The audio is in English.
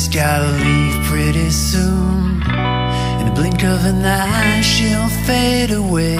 She's gotta leave pretty soon. In the blink of an eye, she'll fade away.